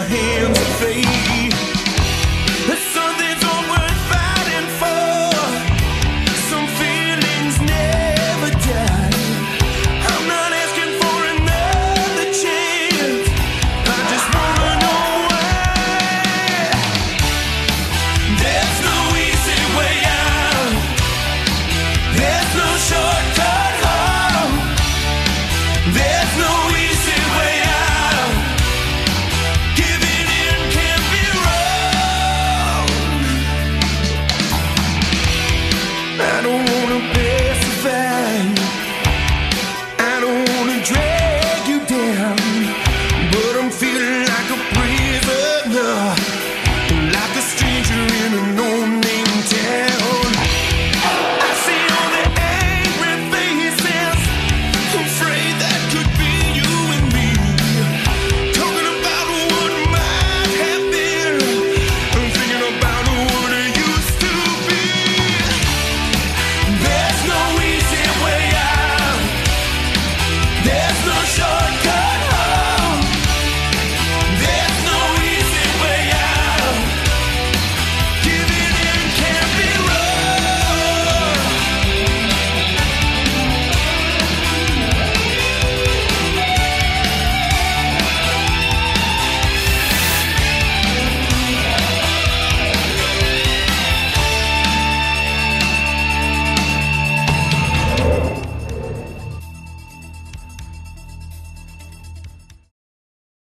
hands. Best of